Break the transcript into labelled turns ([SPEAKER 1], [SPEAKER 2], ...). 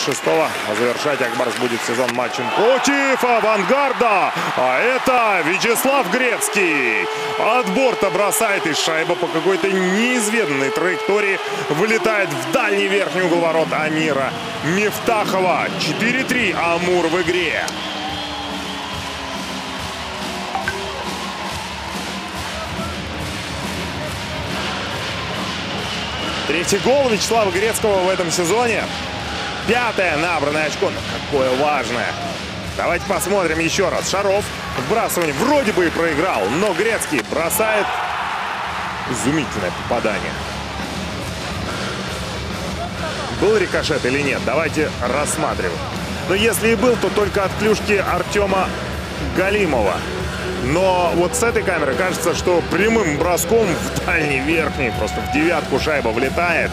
[SPEAKER 1] 26-го. А завершать Акбарс будет сезон матчем против Авангарда. А это Вячеслав Грецкий. От борта бросает и шайба по какой-то неизведанной траектории вылетает в дальний верхний угол ворот Амира Мифтахова. 4-3 Амур в игре. Третий гол Вячеслава Грецкого в этом сезоне. Пятое набранное очко. Но какое важное. Давайте посмотрим еще раз. Шаров вбрасывание вроде бы и проиграл, но Грецкий бросает. Изумительное попадание. Был рикошет или нет? Давайте рассматривать. Но если и был, то только от клюшки Артема Галимова. Но вот с этой камеры кажется, что прямым броском в дальний верхний, просто в девятку шайба влетает.